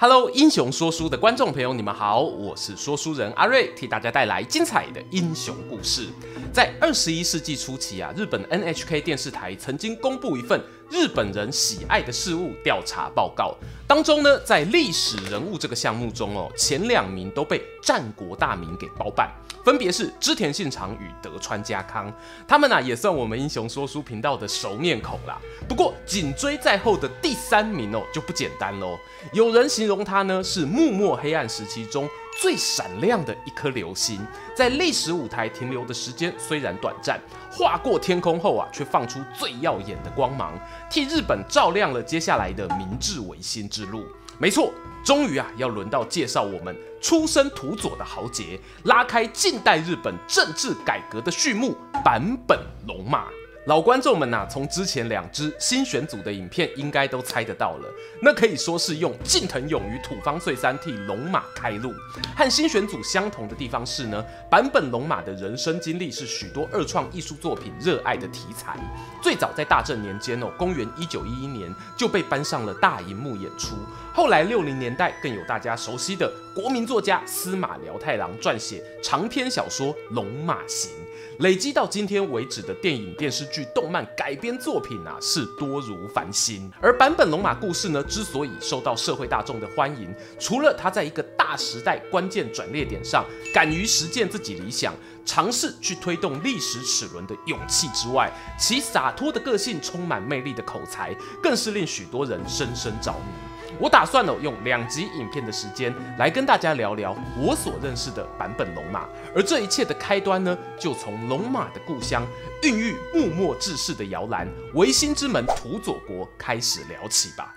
Hello，英雄说书的观众朋友，你们好，我是说书人阿瑞，替大家带来精彩的英雄故事。在二十一世纪初期啊，日本 NHK 电视台曾经公布一份日本人喜爱的事物调查报告，当中呢，在历史人物这个项目中哦，前两名都被战国大名给包办。分别是织田信长与德川家康，他们呢也算我们英雄说书频道的熟面孔啦。不过紧追在后的第三名哦就不简单喽，有人形容他呢是幕末黑暗时期中最闪亮的一颗流星，在历史舞台停留的时间虽然短暂，划过天空后啊却放出最耀眼的光芒，替日本照亮了接下来的明治维新之路。没错。终于啊，要轮到介绍我们出身土佐的豪杰，拉开近代日本政治改革的序幕——坂本龙马。老观众们呐，从之前两支新选组的影片应该都猜得到了，那可以说是用近藤勇与土方岁三替龙马开路。和新选组相同的地方是呢，坂本龙马的人生经历是许多二创艺术作品热爱的题材。最早在大正年间哦，公元一九一一年就被搬上了大荧幕演出。后来六零年代更有大家熟悉的国民作家司马辽太郎撰写长篇小说《龙马行》。累积到今天为止的电影、电视剧、动漫改编作品啊，是多如繁星。而版本龙马故事呢，之所以受到社会大众的欢迎，除了他在一个大时代关键转捩点上，敢于实践自己理想，尝试去推动历史齿轮的勇气之外，其洒脱的个性、充满魅力的口才，更是令许多人深深着迷。我打算呢，用两集影片的时间来跟大家聊聊我所认识的版本龙马，而这一切的开端呢，就从龙马的故乡、孕育幕末志士的摇篮——维新之门土佐国开始聊起吧。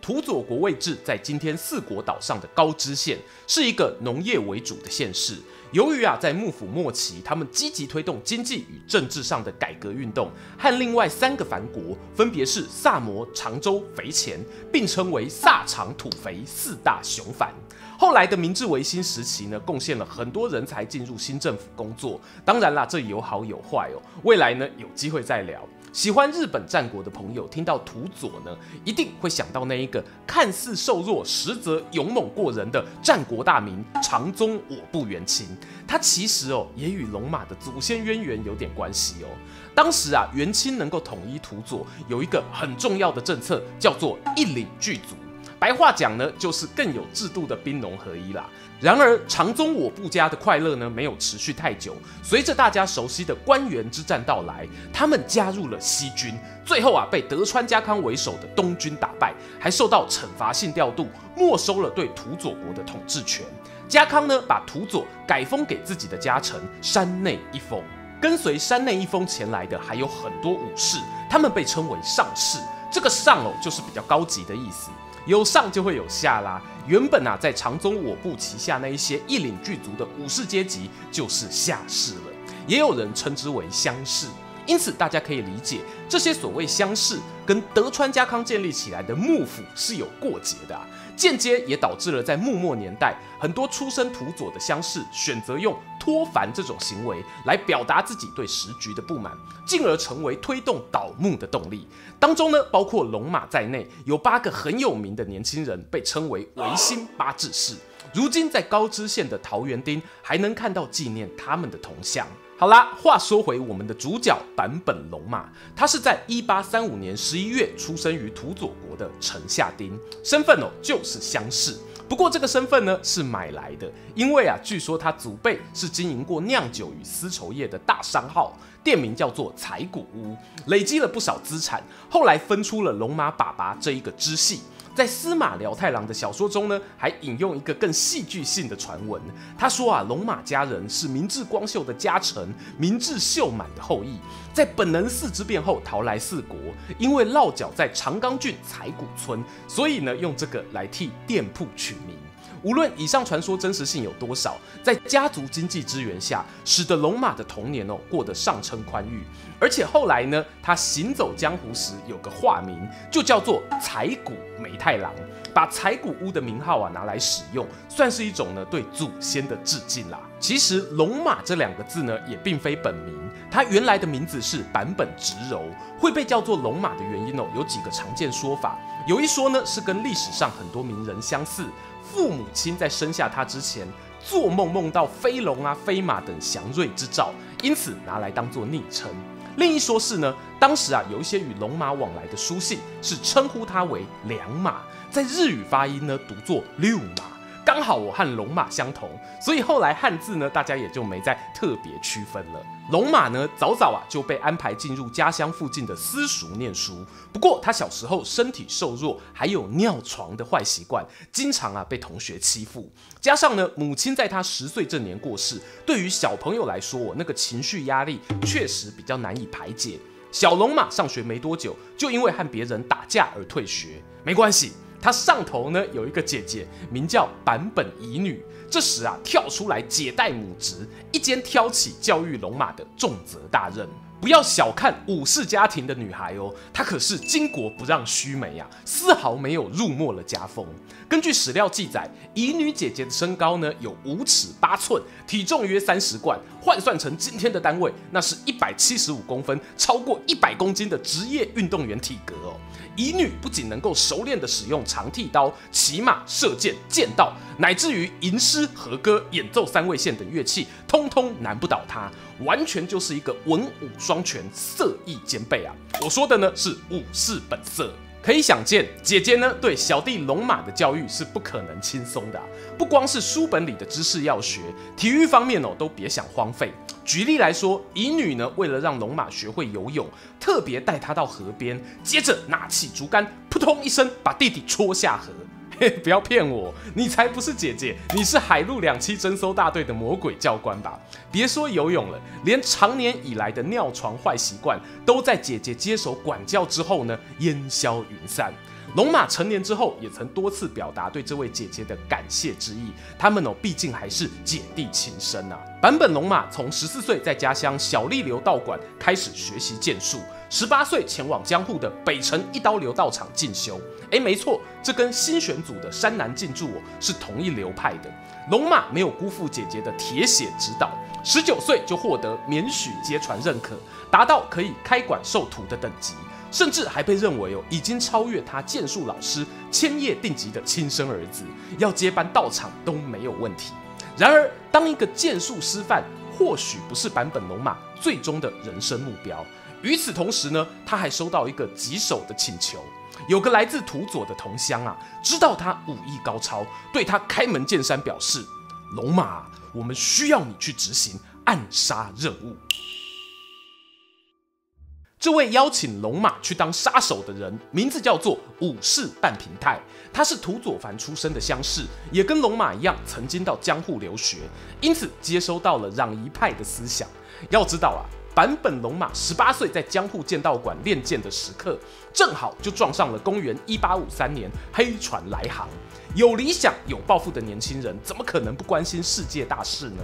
土佐国位置在今天四国岛上的高知县，是一个农业为主的县市。由于啊，在幕府末期，他们积极推动经济与政治上的改革运动，和另外三个藩国，分别是萨摩、长州、肥前，并称为萨长土肥四大雄藩。后来的明治维新时期呢，贡献了很多人才进入新政府工作。当然啦，这有好有坏哦。未来呢，有机会再聊。喜欢日本战国的朋友，听到土佐呢，一定会想到那一个看似瘦弱，实则勇猛过人的战国大名长宗我部元亲。他其实哦，也与龙马的祖先渊源有点关系哦。当时啊，元亲能够统一土佐，有一个很重要的政策，叫做一领俱足。白话讲呢，就是更有制度的兵农合一啦。然而长宗我部家的快乐呢，没有持续太久。随着大家熟悉的官员之战到来，他们加入了西军，最后啊被德川家康为首的东军打败，还受到惩罚性调度，没收了对土佐国的统治权。家康呢，把土佐改封给自己的家臣山内一封。跟随山内一封前来的还有很多武士，他们被称为上士。这个上哦，就是比较高级的意思。有上就会有下啦。原本啊，在长宗我部旗下那一些一领巨族的武士阶级就是下士了，也有人称之为乡士。因此，大家可以理解这些所谓乡士跟德川家康建立起来的幕府是有过节的啊。间接也导致了在幕末年代，很多出身土佐的乡士选择用脱凡这种行为来表达自己对时局的不满，进而成为推动倒幕的动力。当中呢，包括龙马在内，有八个很有名的年轻人被称为维新八志士。如今在高知县的桃园町，还能看到纪念他们的铜像。好啦，话说回我们的主角坂本龙马，他是在一八三五年十一月出生于土佐国的城下町，身份哦就是乡士。不过这个身份呢是买来的，因为啊，据说他祖辈是经营过酿酒与丝绸业的大商号，店名叫做财谷屋，累积了不少资产，后来分出了龙马爸爸这一个支系。在司马辽太郎的小说中呢，还引用一个更戏剧性的传闻。他说啊，龙马家人是明治光秀的家臣明治秀满的后裔，在本能寺之变后逃来四国，因为落脚在长冈郡彩谷村，所以呢用这个来替店铺取名。无论以上传说真实性有多少，在家族经济支援下，使得龙马的童年哦过得上称宽裕。而且后来呢，他行走江湖时有个化名，就叫做财谷梅太郎，把财谷屋的名号啊拿来使用，算是一种呢对祖先的致敬啦。其实龙马这两个字呢，也并非本名，他原来的名字是坂本直柔，会被叫做龙马的原因哦，有几个常见说法。有一说呢，是跟历史上很多名人相似，父母亲在生下他之前，做梦梦到飞龙啊、飞马等祥瑞之兆，因此拿来当做昵称。另一说是呢，当时啊有一些与龙马往来的书信是称呼他为良马，在日语发音呢读作六马。刚好我和龙马相同，所以后来汉字呢，大家也就没再特别区分了。龙马呢，早早啊就被安排进入家乡附近的私塾念书。不过他小时候身体瘦弱，还有尿床的坏习惯，经常啊被同学欺负。加上呢，母亲在他十岁这年过世，对于小朋友来说，我那个情绪压力确实比较难以排解。小龙马上学没多久，就因为和别人打架而退学。没关系。他上头呢有一个姐姐，名叫坂本乙女。这时啊，跳出来解代母职，一肩挑起教育龙马的重责大任。不要小看武士家庭的女孩哦，她可是巾帼不让须眉啊，丝毫没有入没了家风。根据史料记载，乙女姐姐的身高呢有五尺八寸，体重约三十贯，换算成今天的单位，那是一百七十五公分，超过一百公斤的职业运动员体格哦。乙女不仅能够熟练的使用长剃刀、骑马、射箭、剑道，乃至于吟诗、和歌、演奏三味线等乐器，通通难不倒她，完全就是一个文武双全、色艺兼备啊！我说的呢是武士本色。可以想见，姐姐呢对小弟龙马的教育是不可能轻松的。不光是书本里的知识要学，体育方面哦都别想荒废。举例来说，乙女呢为了让龙马学会游泳，特别带他到河边，接着拿起竹竿，扑通一声把弟弟戳下河。不要骗我，你才不是姐姐，你是海陆两栖侦搜大队的魔鬼教官吧？别说游泳了，连长年以来的尿床坏习惯，都在姐姐接手管教之后呢，烟消云散。龙马成年之后，也曾多次表达对这位姐姐的感谢之意。他们哦，毕竟还是姐弟情深啊。坂本龙马从十四岁在家乡小立流道馆开始学习剑术，十八岁前往江户的北城一刀流道场进修。哎，没错，这跟新选组的山南进驻哦是同一流派的。龙马没有辜负姐姐的铁血指导，十九岁就获得免许接传认可，达到可以开馆授徒的等级。甚至还被认为哦，已经超越他剑术老师千叶定吉的亲生儿子，要接班道场都没有问题。然而，当一个剑术师范，或许不是版本龙马最终的人生目标。与此同时呢，他还收到一个棘手的请求，有个来自土佐的同乡啊，知道他武艺高超，对他开门见山表示：“龙马，我们需要你去执行暗杀任务。”这位邀请龙马去当杀手的人，名字叫做武士半平太。他是土佐藩出身的乡士，也跟龙马一样，曾经到江户留学，因此接收到了攘夷派的思想。要知道啊，坂本龙马十八岁在江户剑道馆练剑的时刻，正好就撞上了公元一八五三年黑船来航。有理想、有抱负的年轻人，怎么可能不关心世界大事呢？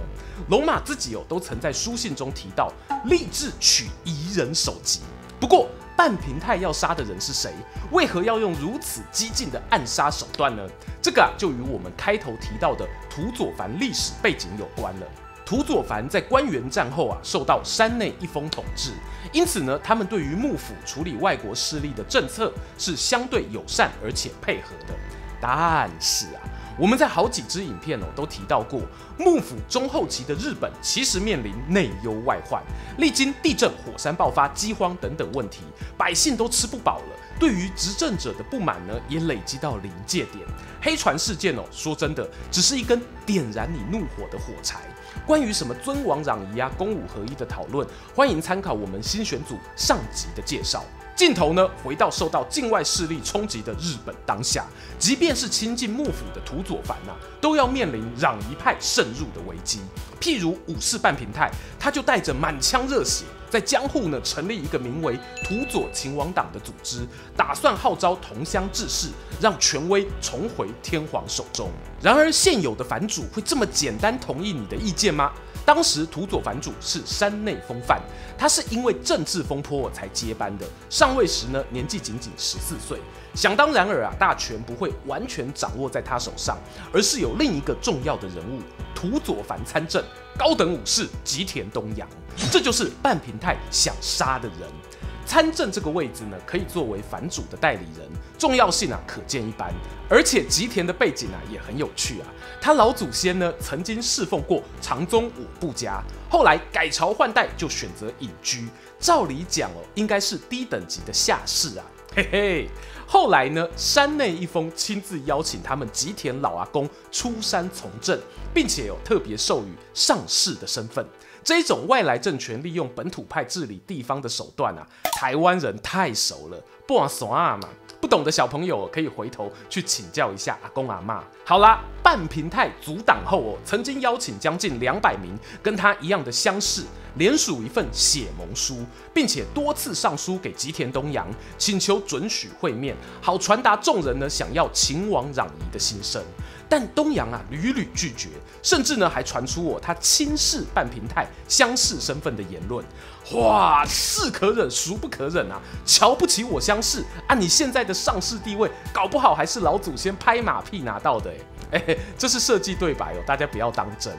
龙马自己哦，都曾在书信中提到，立志取夷人首级。不过，半平太要杀的人是谁？为何要用如此激进的暗杀手段呢？这个啊，就与我们开头提到的土佐藩历史背景有关了。土佐藩在官员战后啊，受到山内一封统治，因此呢，他们对于幕府处理外国势力的政策是相对友善而且配合的。但是啊。我们在好几支影片哦都提到过，幕府中后期的日本其实面临内忧外患，历经地震、火山爆发、饥荒等等问题，百姓都吃不饱了。对于执政者的不满呢，也累积到临界点。黑船事件哦，说真的，只是一根点燃你怒火的火柴。关于什么尊王攘夷啊、公武合一的讨论，欢迎参考我们新选组上集的介绍。镜头呢，回到受到境外势力冲击的日本当下，即便是亲近幕府的土佐藩呐，都要面临攘夷派渗入的危机。譬如武士半平太，他就带着满腔热血，在江户呢成立一个名为土佐秦王党的组织，打算号召同乡志士，让权威重回天皇手中。然而，现有的藩主会这么简单同意你的意见吗？当时土佐藩主是山内丰范，他是因为政治风波才接班的。上位时呢，年纪仅仅十四岁。想当然尔啊，大权不会完全掌握在他手上，而是有另一个重要的人物土佐藩参政，高等武士吉田东洋，这就是半平太想杀的人。参政这个位置呢，可以作为反主的代理人，重要性啊可见一斑。而且吉田的背景啊也很有趣啊，他老祖先呢曾经侍奉过长宗五部家，后来改朝换代就选择隐居。照理讲哦，应该是低等级的下士啊，嘿嘿。后来呢，山内一封亲自邀请他们吉田老阿公出山从政，并且有特别授予上士的身份。这种外来政权利用本土派治理地方的手段啊，台湾人太熟了，不往耍嘛。不懂的小朋友可以回头去请教一下阿公阿妈。好啦，半平太阻挡后哦，曾经邀请将近两百名跟他一样的乡士联署一份血盟书，并且多次上书给吉田东洋，请求准许会面，好传达众人呢想要秦王攘夷的心声。但东阳啊屡屡拒绝，甚至呢还传出我他轻视半平太乡士身份的言论。哇，是可忍，孰不可忍啊！瞧不起我乡士，按你现在的上士地位，搞不好还是老祖先拍马屁拿到的哎 哎，这是设计对白哦，大家不要当真。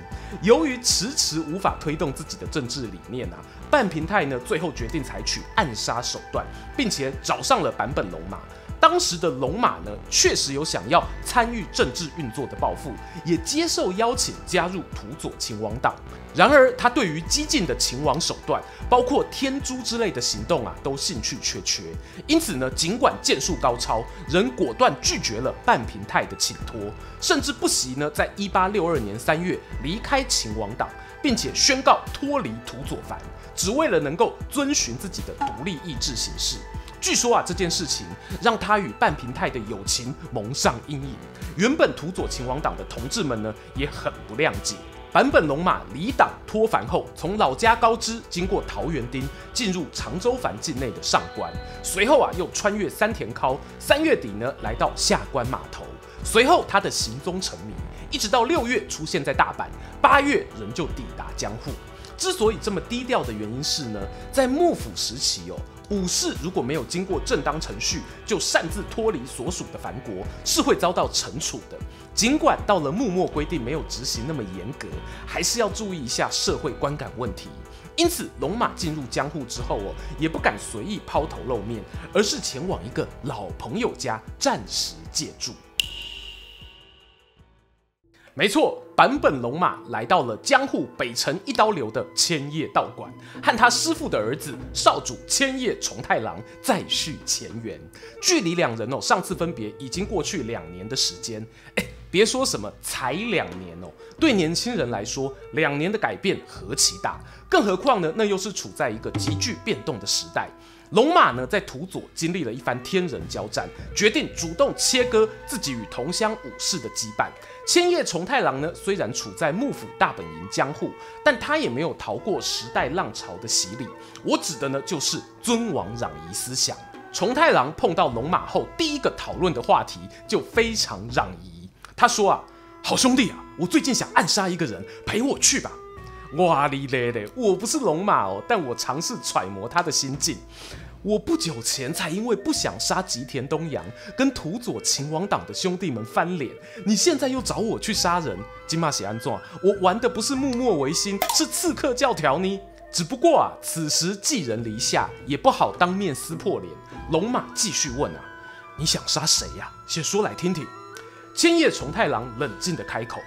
由于迟迟无法推动自己的政治理念啊，半平太呢最后决定采取暗杀手段，并且找上了版本龙马。当时的龙马呢，确实有想要参与政治运作的抱负，也接受邀请加入土佐秦王党。然而，他对于激进的秦王手段，包括天诛之类的行动啊，都兴趣缺缺。因此呢，尽管剑术高超，仍果断拒绝了半平太的请托，甚至不惜呢，在一八六二年三月离开秦王党，并且宣告脱离土佐藩，只为了能够遵循自己的独立意志行事。据说啊，这件事情让他与半平太的友情蒙上阴影。原本土佐秦王党的同志们呢，也很不谅解。坂本龙马离党脱藩后，从老家高知经过桃园町，进入长州藩境内的上关，随后啊又穿越三田尻，三月底呢来到下关码头，随后他的行踪成谜，一直到六月出现在大阪，八月仍旧抵达江户。之所以这么低调的原因是呢，在幕府时期哦。武士如果没有经过正当程序就擅自脱离所属的藩国，是会遭到惩处的。尽管到了幕末规定没有执行那么严格，还是要注意一下社会观感问题。因此，龙马进入江户之后哦，也不敢随意抛头露面，而是前往一个老朋友家暂时借住。没错，坂本龙马来到了江户北城一刀流的千叶道馆，和他师父的儿子少主千叶重太郎再续前缘。距离两人哦上次分别已经过去两年的时间，哎，别说什么才两年哦，对年轻人来说，两年的改变何其大，更何况呢，那又是处在一个急剧变动的时代。龙马呢，在土佐经历了一番天人交战，决定主动切割自己与同乡武士的羁绊。千叶重太郎呢，虽然处在幕府大本营江户，但他也没有逃过时代浪潮的洗礼。我指的呢，就是尊王攘夷思想。重太郎碰到龙马后，第一个讨论的话题就非常攘夷。他说啊，好兄弟啊，我最近想暗杀一个人，陪我去吧。哇哩嘞嘞！我不是龙马哦，但我尝试揣摩他的心境。我不久前才因为不想杀吉田东洋，跟土佐秦王党的兄弟们翻脸，你现在又找我去杀人，金马喜安坐，我玩的不是幕末维新，是刺客教条呢。只不过啊，此时寄人篱下，也不好当面撕破脸。龙马继续问啊，你想杀谁呀？先说来听听。千叶重太郎冷静的开口。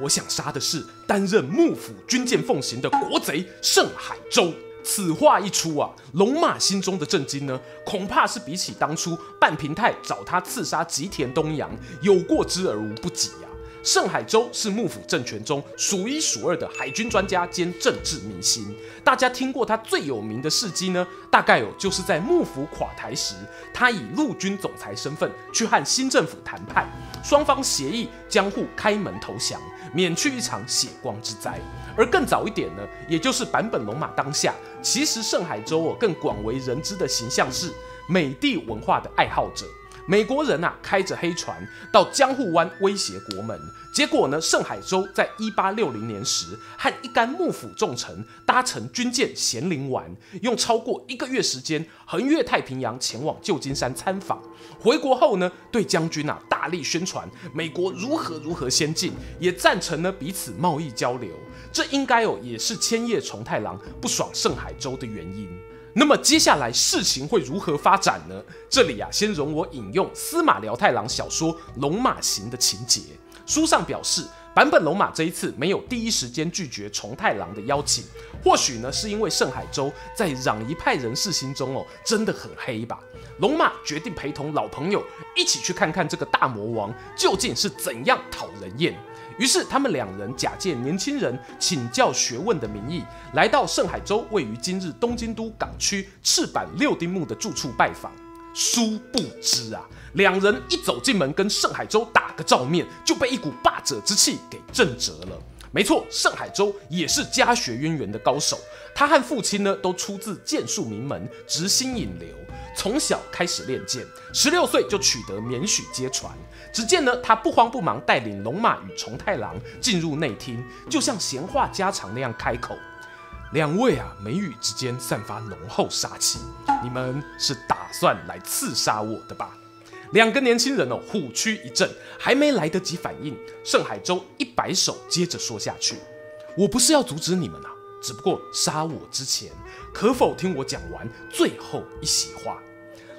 我想杀的是担任幕府军舰奉行的国贼盛海舟。此话一出啊，龙马心中的震惊呢，恐怕是比起当初半平太找他刺杀吉田东洋有过之而无不及呀。盛海洲是幕府政权中数一数二的海军专家兼政治明星。大家听过他最有名的事迹呢？大概哦，就是在幕府垮台时，他以陆军总裁身份去和新政府谈判，双方协议江户开门投降，免去一场血光之灾。而更早一点呢，也就是坂本龙马当下，其实盛海洲哦更广为人知的形象是美帝文化的爱好者。美国人啊，开着黑船到江户湾威胁国门，结果呢，盛海洲在一八六零年时和一干幕府重臣搭乘军舰咸灵丸，用超过一个月时间横越太平洋前往旧金山参访。回国后呢，对将军啊大力宣传美国如何如何先进，也赞成呢彼此贸易交流。这应该哦也是千叶重太郎不爽盛海洲的原因。那么接下来事情会如何发展呢？这里啊，先容我引用司马辽太郎小说《龙马行》的情节。书上表示，坂本龙马这一次没有第一时间拒绝重太郎的邀请，或许呢是因为盛海舟在攘夷派人士心中哦真的很黑吧。龙马决定陪同老朋友一起去看看这个大魔王究竟是怎样讨人厌。于是，他们两人假借年轻人请教学问的名义，来到盛海舟位于今日东京都港区赤坂六丁目的住处拜访。殊不知啊，两人一走进门，跟盛海舟打个照面，就被一股霸者之气给震折了。没错，盛海洲也是家学渊源的高手，他和父亲呢都出自剑术名门，直心引流，从小开始练剑，十六岁就取得免许接传。只见呢，他不慌不忙带领龙马与重太郎进入内厅，就像闲话家常那样开口：“两位啊，眉宇之间散发浓厚杀气，你们是打算来刺杀我的吧？”两个年轻人哦，虎躯一震，还没来得及反应，盛海舟一摆手，接着说下去：“我不是要阻止你们啊，只不过杀我之前，可否听我讲完最后一席话？”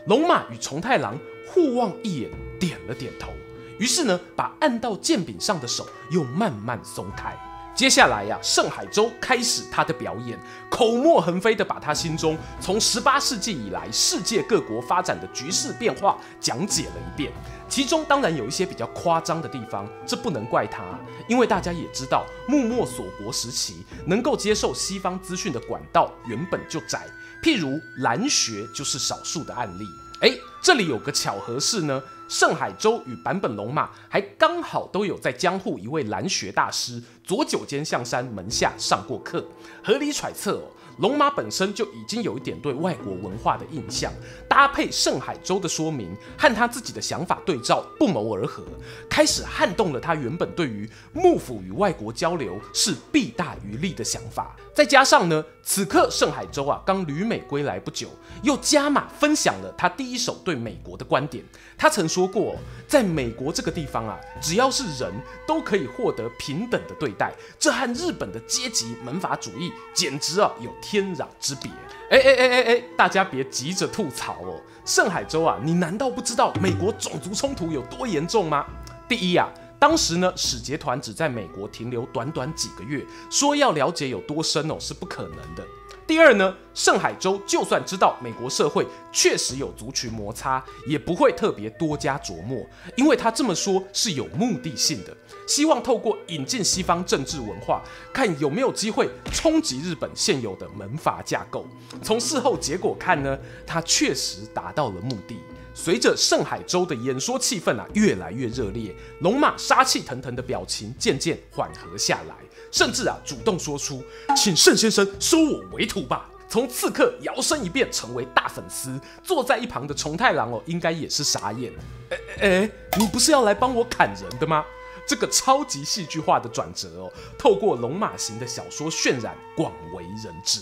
龙马与重太郎互望一眼，点了点头。于是呢，把按到剑柄上的手又慢慢松开。接下来呀，盛海舟开始他的表演，口沫横飞的把他心中从十八世纪以来世界各国发展的局势变化讲解了一遍。其中当然有一些比较夸张的地方，这不能怪他，因为大家也知道，幕末锁国时期能够接受西方资讯的管道原本就窄，譬如蓝学就是少数的案例。哎，这里有个巧合是呢。盛海舟与坂本龙马还刚好都有在江户一位蓝学大师左久间象山门下上过课，合理揣测哦。龙马本身就已经有一点对外国文化的印象，搭配盛海舟的说明和他自己的想法对照，不谋而合，开始撼动了他原本对于幕府与外国交流是弊大于利的想法。再加上呢，此刻盛海舟啊刚旅美归来不久，又加码分享了他第一手对美国的观点。他曾说过，在美国这个地方啊，只要是人都可以获得平等的对待，这和日本的阶级门阀主义简直啊有。天壤之别！哎哎哎哎哎，大家别急着吐槽哦。盛海州啊，你难道不知道美国种族冲突有多严重吗？第一啊，当时呢使节团只在美国停留短短几个月，说要了解有多深哦是不可能的。第二呢，盛海洲就算知道美国社会确实有族群摩擦，也不会特别多加琢磨，因为他这么说是有目的性的，希望透过引进西方政治文化，看有没有机会冲击日本现有的门阀架构。从事后结果看呢，他确实达到了目的。随着盛海洲的演说气氛啊越来越热烈，龙马杀气腾腾的表情渐渐缓和下来。甚至啊，主动说出，请盛先生收我为徒吧。从刺客摇身一变成为大粉丝，坐在一旁的重太郎哦，应该也是傻眼。哎哎，你不是要来帮我砍人的吗？这个超级戏剧化的转折哦，透过龙马行的小说渲染，广为人知。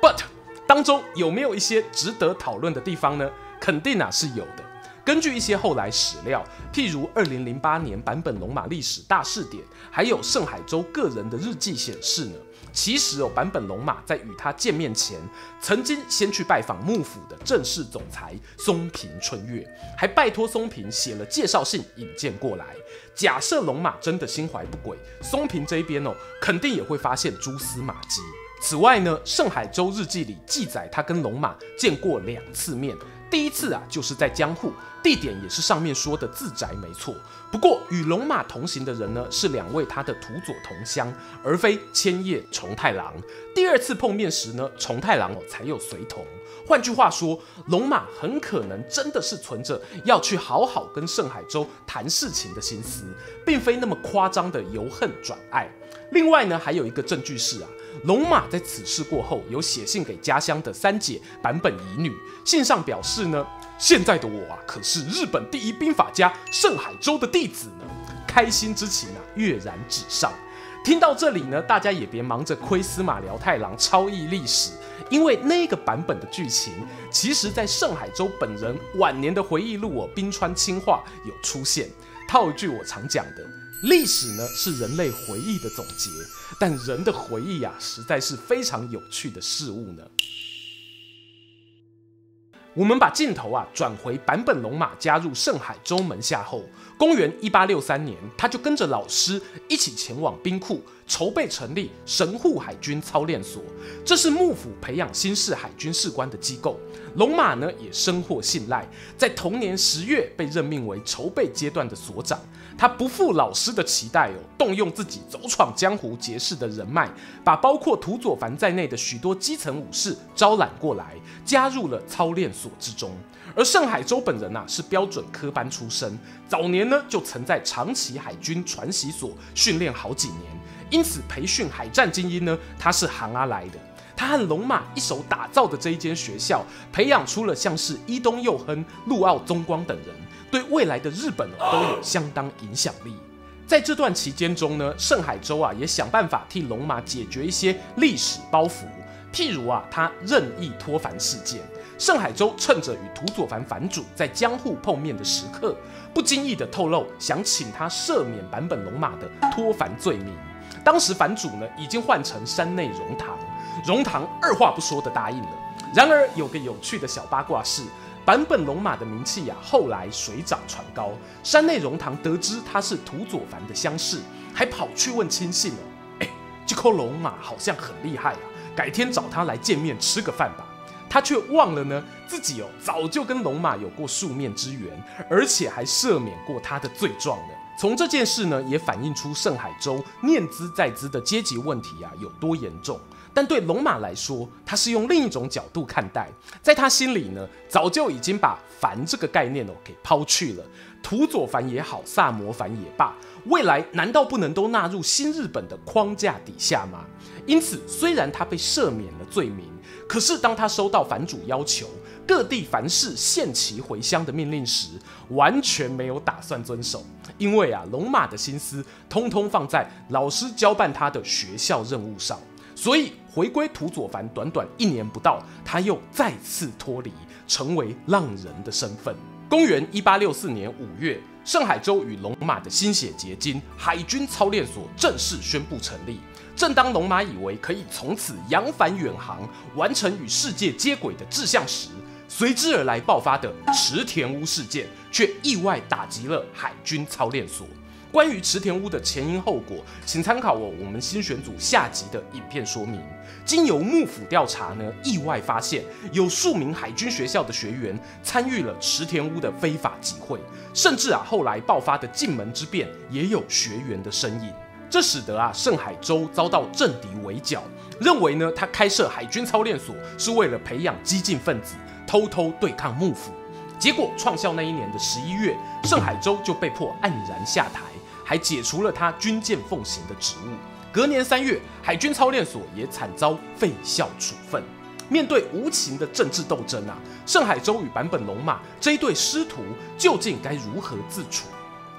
But 当中有没有一些值得讨论的地方呢？肯定啊是有的。根据一些后来史料，譬如二零零八年版本龙马历史大试点，还有盛海洲个人的日记显示呢，其实哦，版本龙马在与他见面前，曾经先去拜访幕府的正式总裁松平春月，还拜托松平写了介绍信引荐过来。假设龙马真的心怀不轨，松平这边哦，肯定也会发现蛛丝马迹。此外呢，盛海洲日记里记载他跟龙马见过两次面。第一次啊，就是在江户，地点也是上面说的自宅，没错。不过与龙马同行的人呢，是两位他的土佐同乡，而非千叶重太郎。第二次碰面时呢，重太郎才有随同。换句话说，龙马很可能真的是存着要去好好跟盛海舟谈事情的心思，并非那么夸张的由恨转爱。另外呢，还有一个证据是啊。龙马在此事过后，有写信给家乡的三姐坂本乙女，信上表示呢，现在的我啊，可是日本第一兵法家盛海舟的弟子呢，开心之情啊跃然纸上。听到这里呢，大家也别忙着窥司马辽太郎超译历史，因为那个版本的剧情，其实在盛海舟本人晚年的回忆录哦《冰川清化》有出现。套一句我常讲的。历史呢是人类回忆的总结，但人的回忆啊，实在是非常有趣的事物呢。我们把镜头啊转回坂本龙马加入圣海州门下后，公元一八六三年，他就跟着老师一起前往兵库，筹备成立神户海军操练所，这是幕府培养新式海军士官的机构。龙马呢也深获信赖，在同年十月被任命为筹备阶段的所长。他不负老师的期待哦，动用自己走闯江湖结识的人脉，把包括土佐凡在内的许多基层武士招揽过来，加入了操练所之中。而盛海舟本人呐是标准科班出身，早年呢就曾在长崎海军传习所训练好几年，因此培训海战精英呢他是行阿来的。他和龙马一手打造的这一间学校，培养出了像是伊东佑亨、陆奥宗光等人，对未来的日本都有相当影响力。在这段期间中呢，盛海洲啊也想办法替龙马解决一些历史包袱，譬如啊他任意脱凡事件。盛海洲趁着与土佐藩藩主在江户碰面的时刻，不经意的透露想请他赦免版本龙马的脱凡罪名。当时藩主呢已经换成山内荣堂。荣堂二话不说的答应了。然而有个有趣的小八卦是，坂本龙马的名气呀，后来水涨船高。山内荣堂得知他是土佐藩的乡士，还跑去问亲信哦，哎，这口龙马好像很厉害啊，改天找他来见面吃个饭吧。他却忘了呢，自己哦早就跟龙马有过数面之缘，而且还赦免过他的罪状呢。从这件事呢，也反映出盛海洲念兹在兹的阶级问题啊有多严重。但对龙马来说，他是用另一种角度看待，在他心里呢，早就已经把“凡”这个概念哦给抛去了。土佐凡也好，萨摩凡也罢，未来难道不能都纳入新日本的框架底下吗？因此，虽然他被赦免了罪名，可是当他收到反主要求各地凡事限期回乡的命令时，完全没有打算遵守，因为啊，龙马的心思通通放在老师交办他的学校任务上。所以回归土佐藩短短一年不到，他又再次脱离，成为浪人的身份。公元一八六四年五月，盛海州与龙马的心血结晶海军操练所正式宣布成立。正当龙马以为可以从此扬帆远航，完成与世界接轨的志向时，随之而来爆发的池田屋事件，却意外打击了海军操练所。关于池田屋的前因后果，请参考我我们新选组下集的影片说明。经由幕府调查呢，意外发现有数名海军学校的学员参与了池田屋的非法集会，甚至啊后来爆发的进门之变也有学员的身影。这使得啊盛海舟遭到政敌围剿，认为呢他开设海军操练所是为了培养激进分子，偷偷对抗幕府。结果创校那一年的十一月，盛海舟就被迫黯然下台。还解除了他军舰奉行的职务。隔年三月，海军操练所也惨遭废校处分。面对无情的政治斗争啊，盛海舟与坂本龙马这一对师徒究竟该如何自处？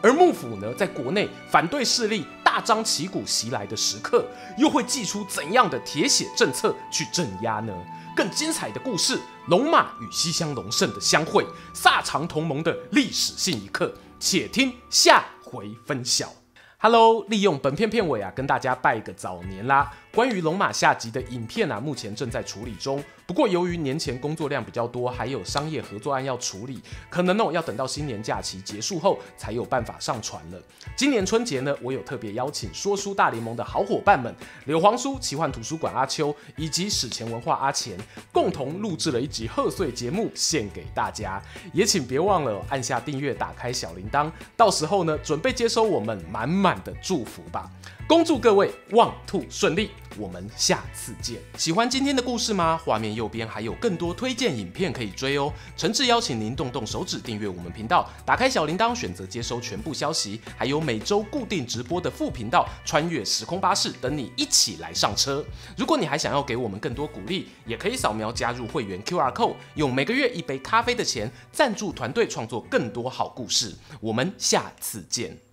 而幕府呢，在国内反对势力大张旗鼓袭来的时刻，又会祭出怎样的铁血政策去镇压呢？更精彩的故事，龙马与西乡隆盛的相会，萨长同盟的历史性一刻，且听下。回分晓。Hello，利用本片片尾啊，跟大家拜个早年啦！关于龙马下集的影片啊，目前正在处理中。不过由于年前工作量比较多，还有商业合作案要处理，可能哦要等到新年假期结束后才有办法上传了。今年春节呢，我有特别邀请说书大联盟的好伙伴们柳黄书奇幻图书馆阿秋以及史前文化阿钱，共同录制了一集贺岁节目献给大家。也请别忘了按下订阅，打开小铃铛，到时候呢准备接收我们满满的祝福吧。恭祝各位旺兔顺利，我们下次见。喜欢今天的故事吗？画面右边还有更多推荐影片可以追哦。诚挚邀请您动动手指订阅我们频道，打开小铃铛，选择接收全部消息，还有每周固定直播的副频道《穿越时空巴士》等你一起来上车。如果你还想要给我们更多鼓励，也可以扫描加入会员 QR code，用每个月一杯咖啡的钱赞助团队创作更多好故事。我们下次见。